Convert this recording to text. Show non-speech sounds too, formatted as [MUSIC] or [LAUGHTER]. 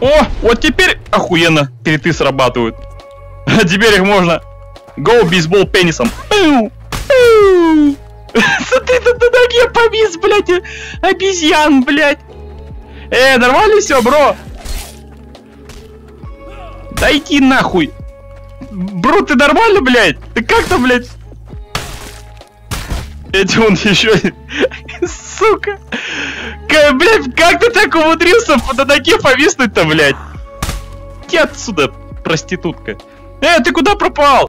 О, вот теперь охуенно переты срабатывают. [LAUGHS] А теперь их можно... Гоу бейсбол пенисом. Смотри, [LAUGHS] тут на ноге повис, блядь, обезьян, блядь. Э, нормально все, бро? Да иди нахуй. Бро, ты нормально, блядь? Ты как то блядь? Эти он еще... [LAUGHS] Сука. Как, блядь, как ты так умудрился на ноге повиснуть-то, блядь? Иди отсюда, проститутка. Э, ты куда пропал?